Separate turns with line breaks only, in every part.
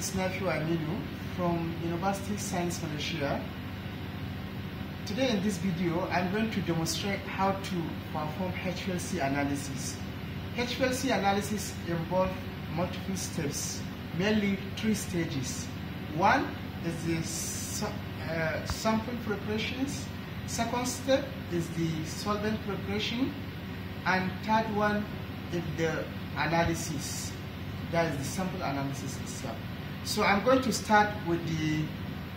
is Nafiu Aminu from University Science Malaysia. Today in this video, I'm going to demonstrate how to perform HPLC analysis. HPLC analysis involves multiple steps, mainly three stages. One is the uh, sample preparations, second step is the solvent preparation, and third one is the analysis, that is the sample analysis itself. So I'm going to start with the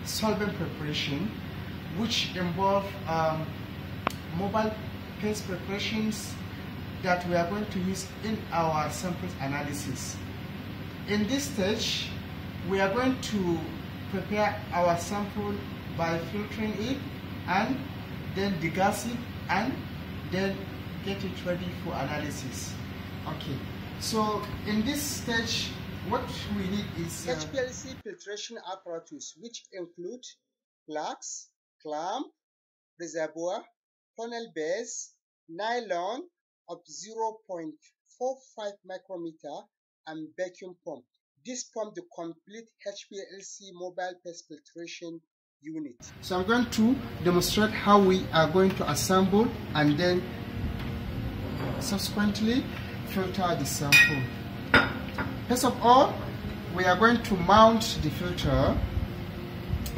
solvent preparation, which involve um, mobile phase preparations that we are going to use in our sample analysis. In this stage, we are going to prepare our sample by filtering it and then degas it and then get it ready for analysis. Okay, so in this stage, what we need is uh, HPLC filtration apparatus, which include flask, clamp, reservoir, funnel base, nylon of 0.45 micrometer, and vacuum pump. This pump the complete HPLC mobile phase filtration unit. So I'm going to demonstrate how we are going to assemble and then subsequently filter the sample. First of all, we are going to mount the filter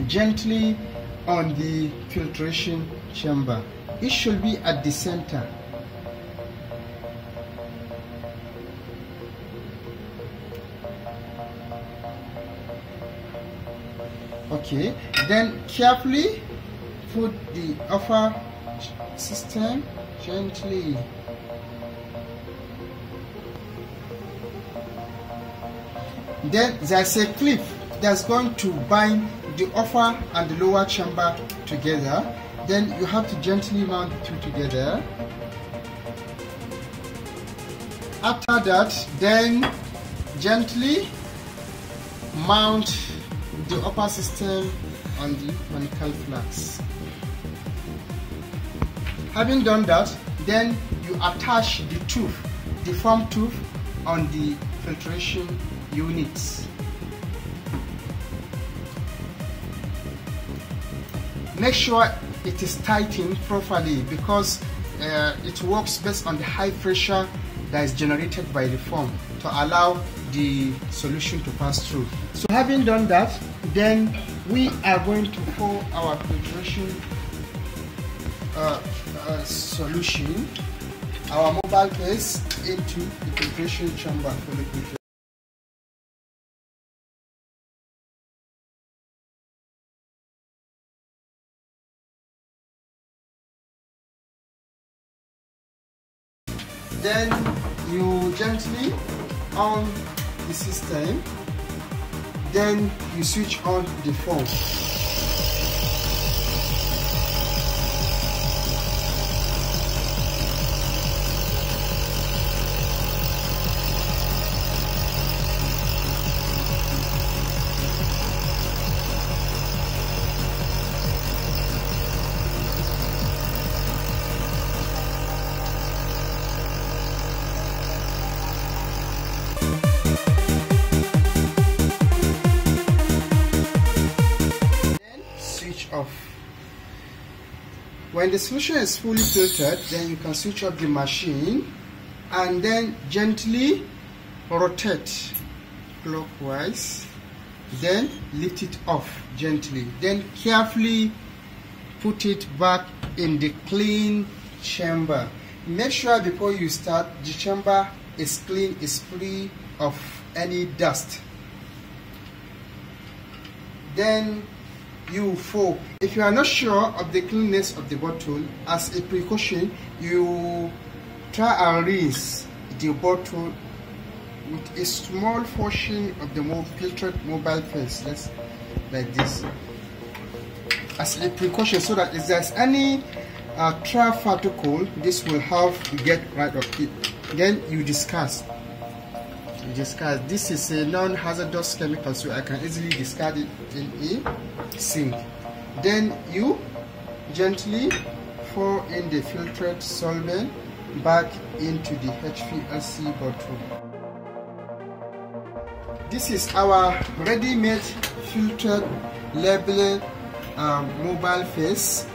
gently on the filtration chamber. It should be at the center. Okay, then carefully put the upper system gently then there's a clip that's going to bind the upper and the lower chamber together. Then you have to gently mount the two together. After that then gently mount the upper system on the conical flask having done that then you attach the tooth the foam tooth on the filtration units. Make sure it is tightened properly because uh, it works based on the high pressure that is generated by the foam to allow the solution to pass through. So having done that, then we are going to pour our filtration uh, uh, solution, our mobile phase into the filtration chamber for the filtration. Then you gently on the system then you switch on the phone When the solution is fully filtered, then you can switch off the machine and then gently rotate clockwise, then lift it off gently. Then carefully put it back in the clean chamber. Make sure before you start, the chamber is clean, is free of any dust. Then you four. If you are not sure of the cleanness of the bottle, as a precaution, you try and rinse the bottle with a small portion of the more filtered mobile Let's like this, as a precaution, so that if there's any uh, particle, this will help to get rid of it. Then you discard discard. This is a non-hazardous chemical, so I can easily discard it in a sink. Then you gently pour in the filtered solvent back into the HPLC bottle. this is our ready-made filtered labeled um, mobile phase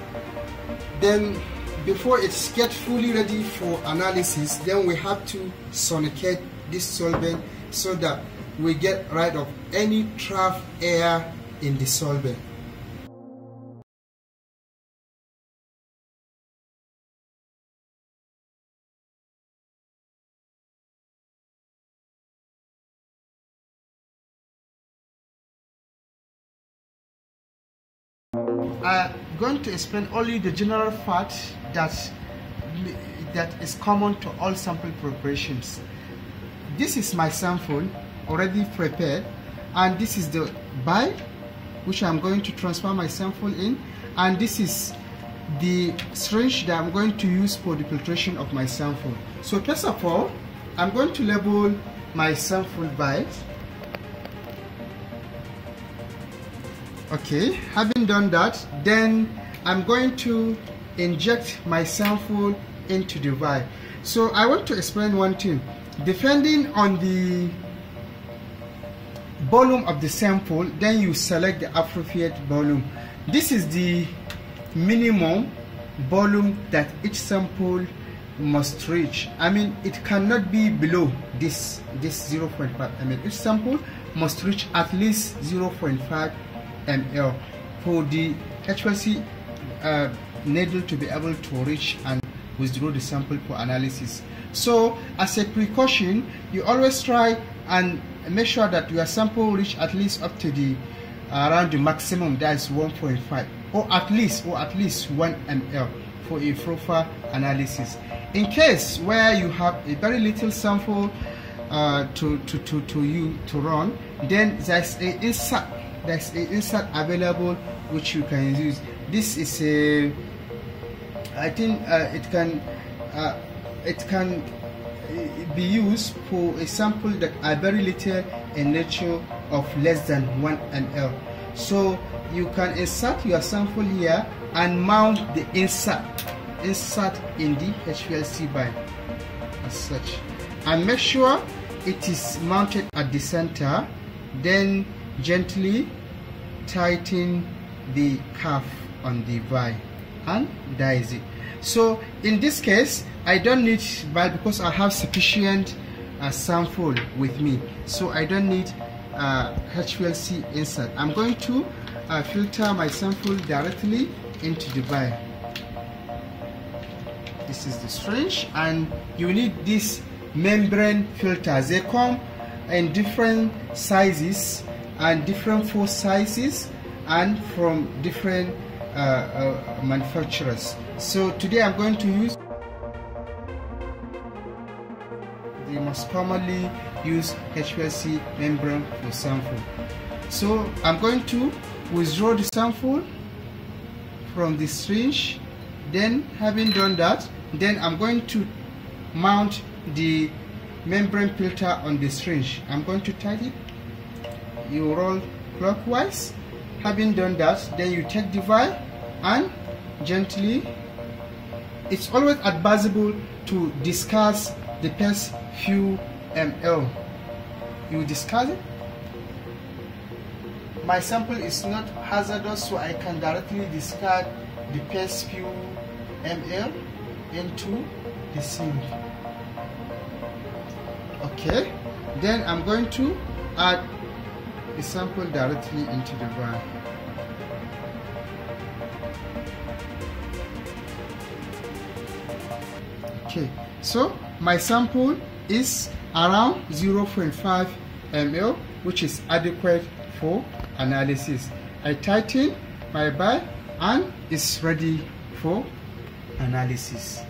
then before it's get fully ready for analysis then we have to sonicate this solvent so that we get rid of any trapped air in the solvent I'm going to explain only the general part that that is common to all sample preparations. This is my sample already prepared and this is the vial which I'm going to transfer my sample in and this is the syringe that I'm going to use for the filtration of my sample. So first of all, I'm going to label my sample vial okay having done that then I'm going to inject my sample into the vial so I want to explain one thing depending on the volume of the sample then you select the appropriate volume. This is the minimum volume that each sample must reach. I mean it cannot be below this this 0.5 I mean each sample must reach at least 0.5 ml for the HPLC uh, needle to be able to reach and withdraw the sample for analysis. So as a precaution, you always try and make sure that your sample reach at least up to the uh, around the maximum that is 1.5 or at least or at least 1 ml for a proper analysis. In case where you have a very little sample uh, to, to, to, to you to run, then there's a insert there's an insert available which you can use this is a I think uh, it can uh, it can uh, be used for a sample that are very little in nature of less than 1 ml. So you can insert your sample here and mount the insert insert in the HPLC vial as such. And make sure it is mounted at the center then gently tighten the cuff on the vial and that is it so in this case I don't need vial because I have sufficient uh, sample with me. So I don't need uh, HPLC insert. I'm going to uh, filter my sample directly into the vial this is the syringe and you need this membrane filters they come in different sizes and different force sizes and from different uh, uh, manufacturers so today I'm going to use the most commonly used HPLC membrane for sample. So I'm going to withdraw the sample from the syringe then having done that then I'm going to mount the membrane filter on the syringe. I'm going to tighten it. You roll clockwise. Having done that then you take the vial and gently it's always advisable to discuss the first few ml you discuss it? My sample is not hazardous so I can directly discard the first few ml into the sink okay then I'm going to add the sample directly into the vial okay so my sample is around 0.5 ml which is adequate for analysis. I tighten my vial and it's ready for analysis